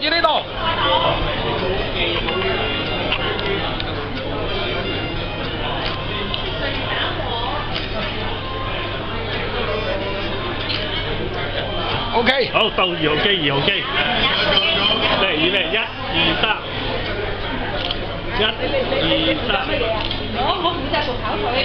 住呢度。O K，好到二號機，二號機，嚟預備，一、二、三，一、二、三，我我負責做跑腿，